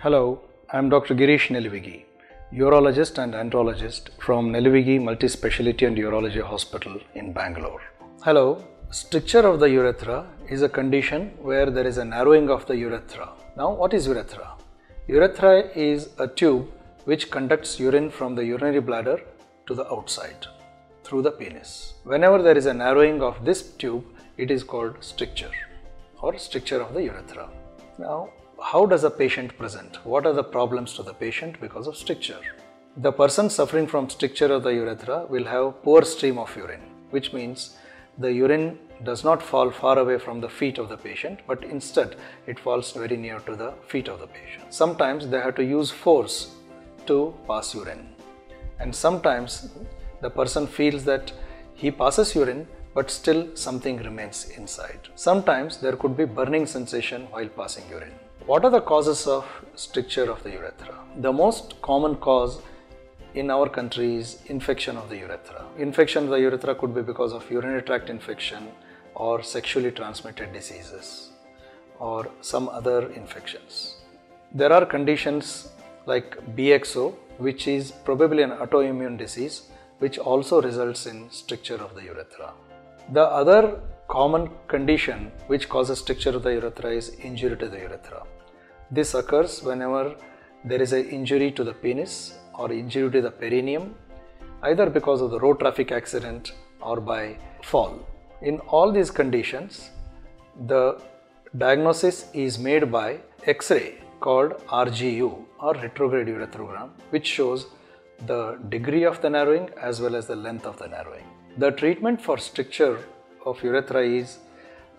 Hello, I am Dr. Girish Nelivigi, urologist and andrologist from Nelivigi Multispeciality and Urology Hospital in Bangalore. Hello, stricture of the urethra is a condition where there is a narrowing of the urethra. Now, what is urethra? Urethra is a tube which conducts urine from the urinary bladder to the outside through the penis. Whenever there is a narrowing of this tube, it is called stricture or stricture of the urethra. Now, how does a patient present? What are the problems to the patient because of stricture? The person suffering from stricture of the urethra will have poor stream of urine, which means the urine does not fall far away from the feet of the patient, but instead it falls very near to the feet of the patient. Sometimes they have to use force to pass urine, and sometimes the person feels that he passes urine but still something remains inside. Sometimes there could be burning sensation while passing urine. What are the causes of stricture of the urethra? The most common cause in our country is infection of the urethra. Infection of the urethra could be because of urinary tract infection or sexually transmitted diseases or some other infections. There are conditions like BXO, which is probably an autoimmune disease, which also results in stricture of the urethra. The other common condition which causes stricture of the urethra is injury to the urethra. This occurs whenever there is an injury to the penis or injury to the perineum, either because of the road traffic accident or by fall. In all these conditions, the diagnosis is made by X-ray called RGU or retrograde urethrogram, which shows the degree of the narrowing as well as the length of the narrowing. The treatment for stricture of urethra is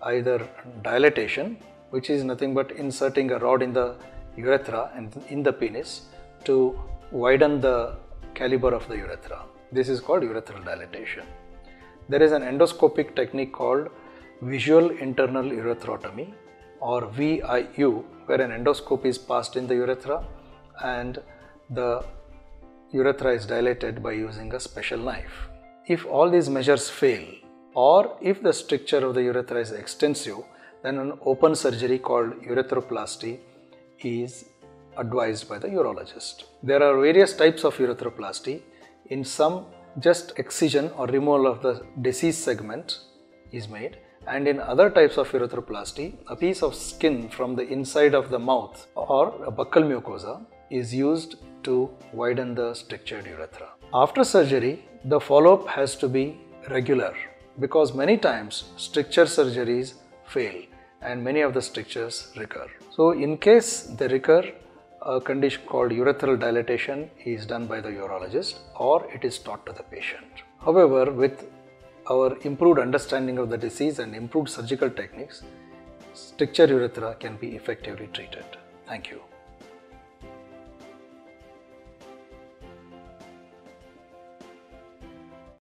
either dilatation, which is nothing but inserting a rod in the urethra and in the penis to widen the caliber of the urethra. This is called urethral dilatation. There is an endoscopic technique called visual internal urethrotomy or VIU, where an endoscope is passed in the urethra and the urethra is dilated by using a special knife. If all these measures fail, or if the stricture of the urethra is extensive, then an open surgery called urethroplasty is advised by the urologist. There are various types of urethroplasty. In some, just excision or removal of the disease segment is made, and in other types of urethroplasty, a piece of skin from the inside of the mouth or a buccal mucosa is used to widen the strictured urethra. After surgery, the follow up has to be regular because many times stricture surgeries fail and many of the strictures recur. So, in case they recur, a condition called urethral dilatation is done by the urologist or it is taught to the patient. However, with our improved understanding of the disease and improved surgical techniques, stricture urethra can be effectively treated. Thank you.